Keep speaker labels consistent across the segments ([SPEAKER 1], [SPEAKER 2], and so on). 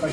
[SPEAKER 1] Vai.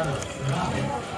[SPEAKER 1] Obrigado.